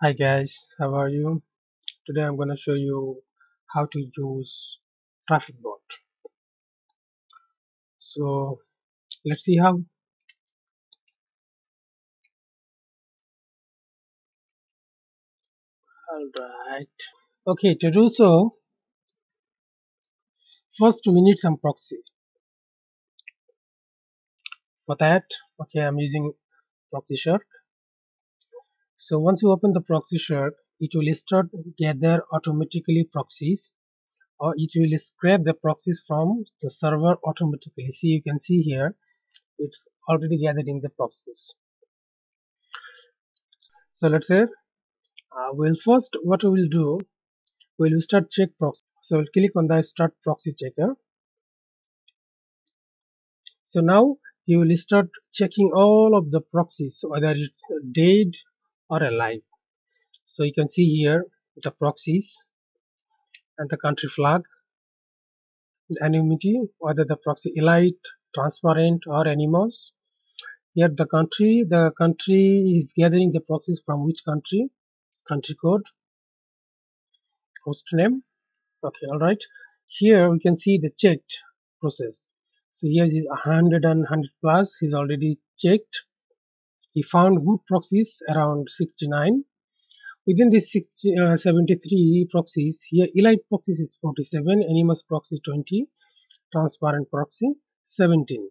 Hi guys, how are you? Today I'm going to show you how to use traffic bot. So let's see how. Alright. Okay, to do so, first we need some proxy. For that, okay, I'm using proxy shark. So once you open the proxy shark, it will start gather automatically proxies or it will scrape the proxies from the server automatically. See, you can see here, it's already gathering the proxies. So let's say, uh, well first what we will do, we will start check proxy. So we'll click on the start proxy checker. So now you will start checking all of the proxies, whether it's dead or alive. So you can see here the proxies and the country flag, the anonymity, whether the proxy elite, transparent or anonymous. Here the country, the country is gathering the proxies from which country, country code, host name. Okay, all right. Here we can see the checked process. So here is 100 and 100 plus. He's already checked. He found good proxies around 69 Within these 60, uh, 73 proxies, here elite proxies is 47, anonymous proxy 20, transparent proxy 17.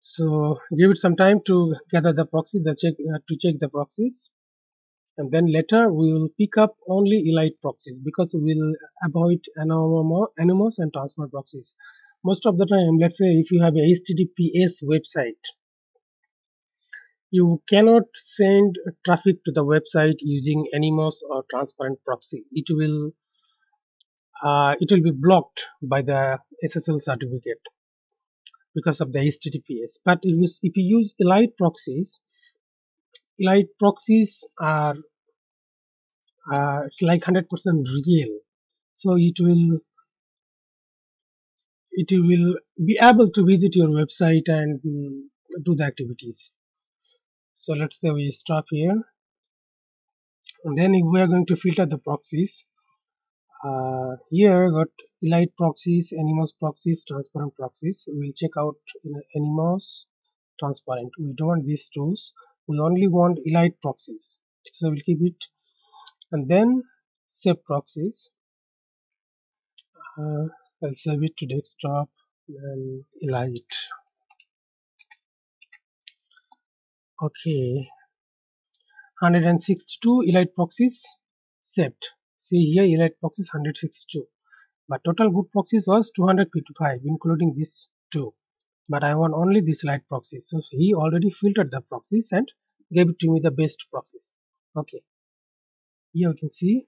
So give it some time to gather the proxy, the check uh, to check the proxies, and then later we will pick up only elite proxies because we will avoid anonymous and transparent proxies. Most of the time, let's say if you have a HTTPS website, you cannot send traffic to the website using anonymous or transparent proxy. It will uh, it will be blocked by the SSL certificate because of the HTTPS. But if you, if you use Elite proxies, Elite proxies are uh, it's like 100% real. So it will it will be able to visit your website and um, do the activities so let's say we stop here. And then we are going to filter the proxies uh, here got elite proxies anonymous proxies transparent proxies. We'll check out anonymous transparent. We don't want these two we only want elite proxies. So we'll keep it. And then save proxies. Uh, I'll save it to desktop and elite okay. 162 elite proxies saved. See here elite proxies 162 but total good proxies was 255 including these two. But I want only this elite proxies. So he already filtered the proxies and gave it to me the best proxies. Okay. Here you can see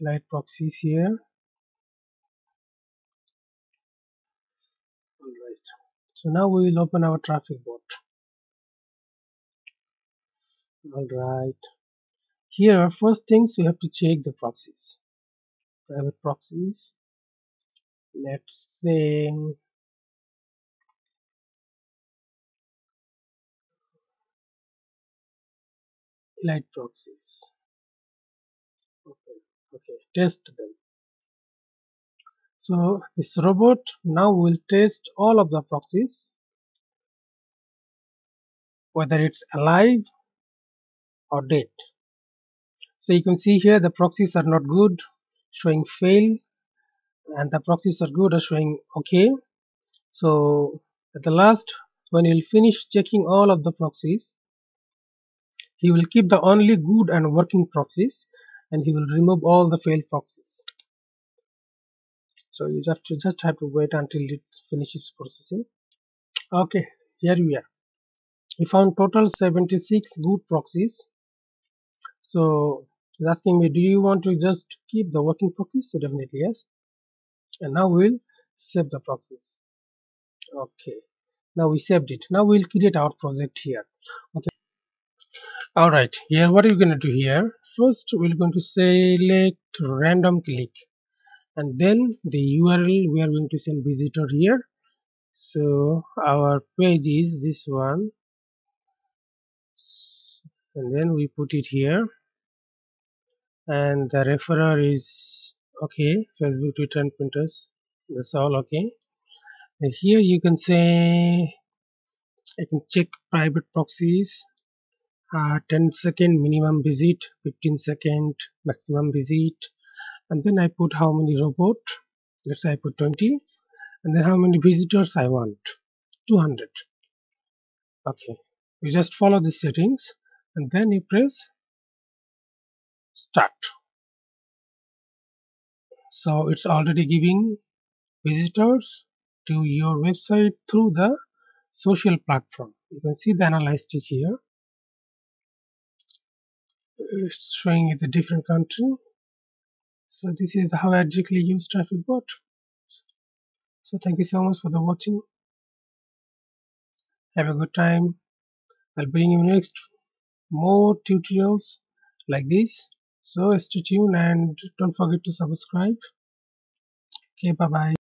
elite proxies here. All right. So now we will open our traffic bot all right. Here first things we have to check the proxies. Private proxies. Let's say elite proxies. Okay okay test them. So this robot now will test all of the proxies whether it's alive or dead. So you can see here the proxies are not good showing fail and the proxies are good are showing okay. So at the last when he'll finish checking all of the proxies he will keep the only good and working proxies and he will remove all the failed proxies. So you just just have to wait until it finishes processing. Okay here we are. We found total 76 good proxies so it's asking me do you want to just keep the working proxies so definitely yes. And now we'll save the proxies okay. Now we saved it. Now we'll create our project here. Okay. All right. Here what are we going to do here? First we're going to select random click. And then the url we are going to send visitor here. So our page is this one. And then we put it here and the referrer is okay facebook twitter and pinterest. That's all okay. And here you can say i can check private proxies. Uh, 10 second minimum visit 15 second maximum visit. And then i put how many robot let's say i put 20 and then how many visitors i want? 200 okay. You just follow the settings. And then you press start. So it's already giving visitors to your website through the social platform. You can see the analytic here. It's showing it a different country. So this is how I directly use traffic bot so thank you so much for the watching. Have a good time. I'll bring you next more tutorials like this so stay tuned and don't forget to subscribe. Okay bye bye